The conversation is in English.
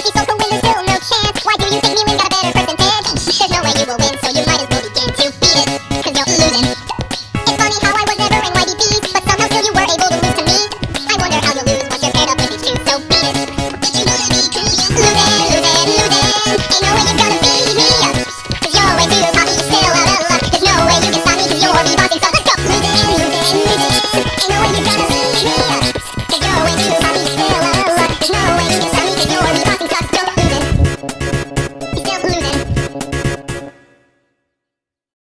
If she's so cool, will you no chance? Why do you think kneeling got